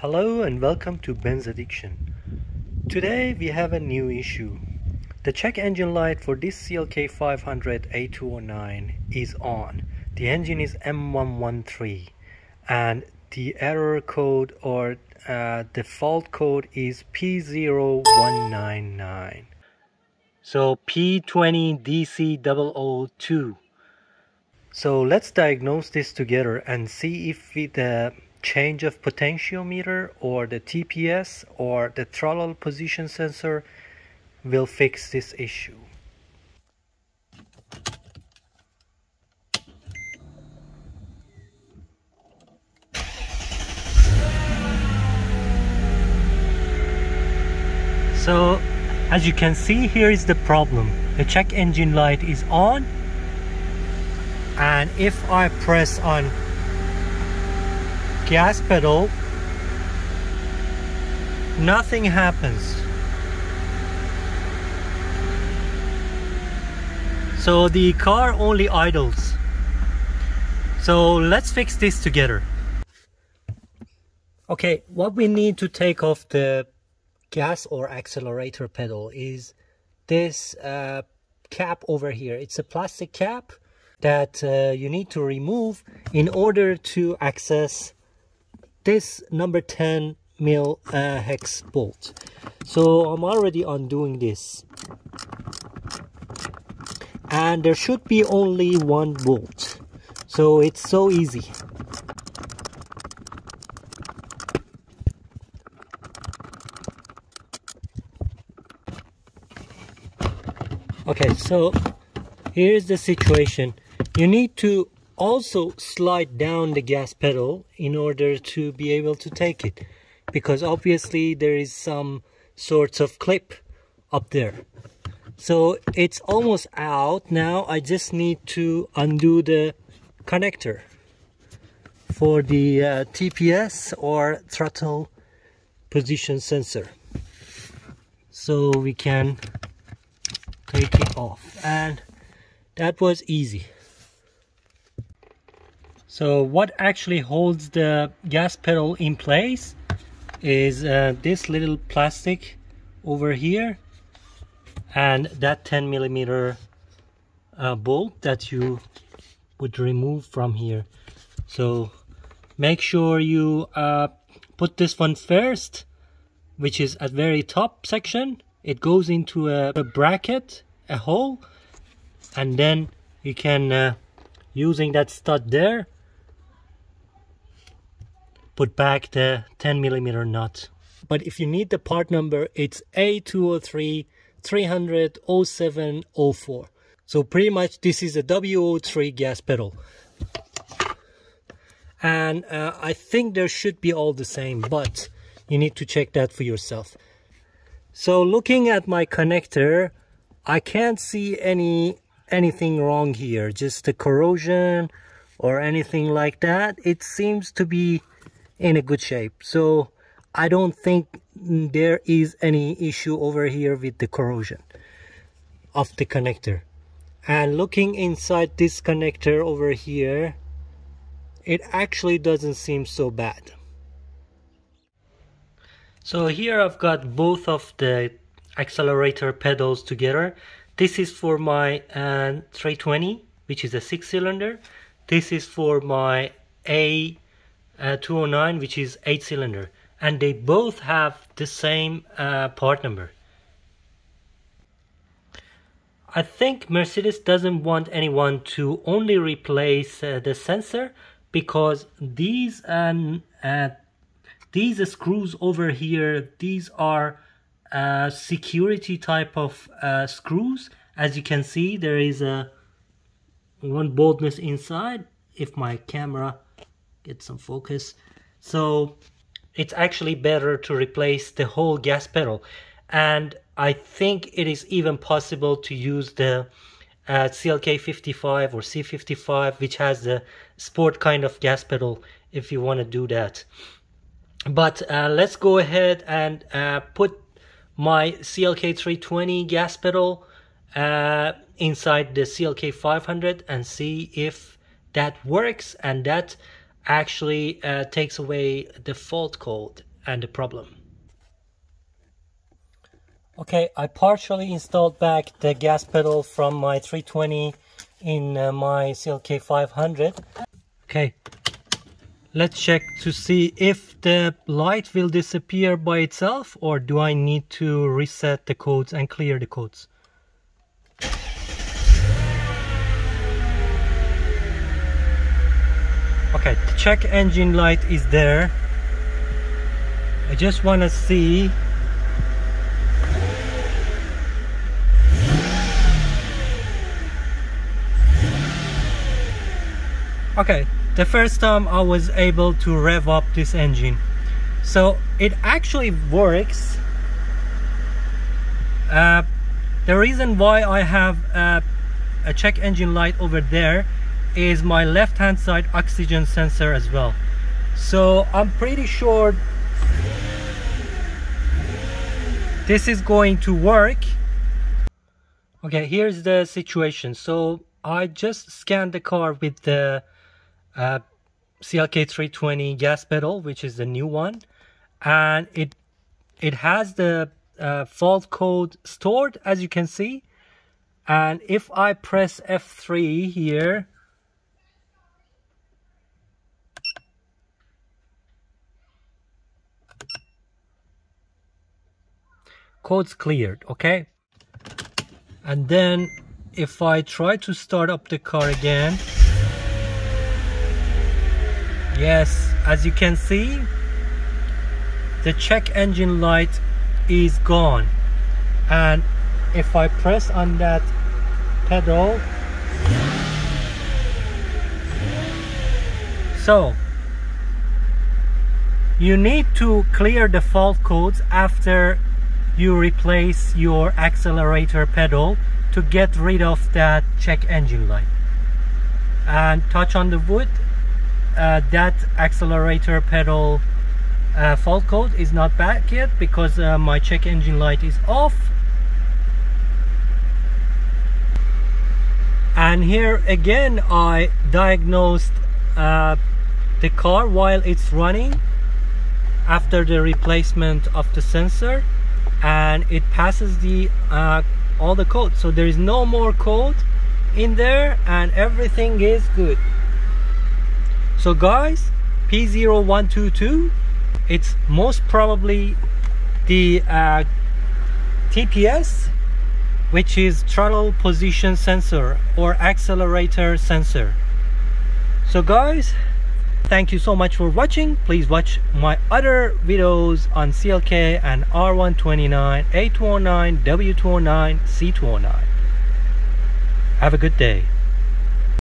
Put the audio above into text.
Hello and welcome to Benz Addiction. Today we have a new issue. The check engine light for this CLK 500 A209 is on. The engine is M113 and the error code or uh, default code is P0199. So P20DC002. So let's diagnose this together and see if we, the change of potentiometer or the TPS or the throttle position sensor will fix this issue. So as you can see here is the problem. The check engine light is on and if I press on gas pedal nothing happens. So the car only idles. So let's fix this together. Okay what we need to take off the gas or accelerator pedal is this uh, cap over here. It's a plastic cap that uh, you need to remove in order to access this number 10 mil uh, hex bolt. So I'm already undoing this. And there should be only one bolt. So it's so easy. Okay so here's the situation. You need to also slide down the gas pedal in order to be able to take it because obviously there is some sorts of clip up there. So it's almost out. Now I just need to undo the connector for the uh, TPS or throttle position sensor. So we can take it off. And that was easy so what actually holds the gas pedal in place is uh, this little plastic over here and that 10 millimeter uh, bolt that you would remove from here. So make sure you uh, put this one first, which is at very top section. It goes into a, a bracket, a hole, and then you can, uh, using that stud there, put back the 10 millimeter nut. But if you need the part number, it's A203 300 0704. So pretty much this is a W03 gas pedal. And uh, I think there should be all the same, but you need to check that for yourself. So looking at my connector, I can't see any anything wrong here, just the corrosion or anything like that. It seems to be in a good shape. So I don't think there is any issue over here with the corrosion of the connector. And looking inside this connector over here it actually doesn't seem so bad. So here I've got both of the accelerator pedals together. This is for my uh, 320 which is a six cylinder. This is for my A uh, 209 which is 8 cylinder and they both have the same uh, part number. I think Mercedes doesn't want anyone to only replace uh, the sensor because these um, uh, these screws over here these are uh, security type of uh, screws as you can see there is a one boldness inside if my camera get some focus. So it's actually better to replace the whole gas pedal. And I think it is even possible to use the uh, CLK55 or C55, which has the sport kind of gas pedal if you want to do that. But uh, let's go ahead and uh, put my CLK320 gas pedal uh, inside the CLK500 and see if that works and that actually uh, takes away the fault code and the problem. Okay, I partially installed back the gas pedal from my 320 in uh, my CLK 500. Okay, let's check to see if the light will disappear by itself or do I need to reset the codes and clear the codes. Okay, the check engine light is there. I just want to see. Okay the first time I was able to rev up this engine. So it actually works. Uh, the reason why I have uh, a check engine light over there is my left hand side oxygen sensor as well. So I'm pretty sure this is going to work. Okay here's the situation. So I just scanned the car with the uh, CLK320 gas pedal which is the new one and it it has the uh, fault code stored as you can see. And if I press F3 here code's cleared okay? And then if I try to start up the car again yes as you can see the check engine light is gone. And if I press on that pedal so you need to clear the fault codes after you replace your accelerator pedal to get rid of that check engine light. And touch on the wood uh, that accelerator pedal uh, fault code is not back yet because uh, my check engine light is off. And here again I diagnosed uh, the car while it's running after the replacement of the sensor and it passes the uh, all the code. So there is no more code in there and everything is good. So guys P0122 it's most probably the uh, TPS which is throttle position sensor or accelerator sensor. So guys Thank you so much for watching. Please watch my other videos on CLK and R129, A209, W209, C209. Have a good day.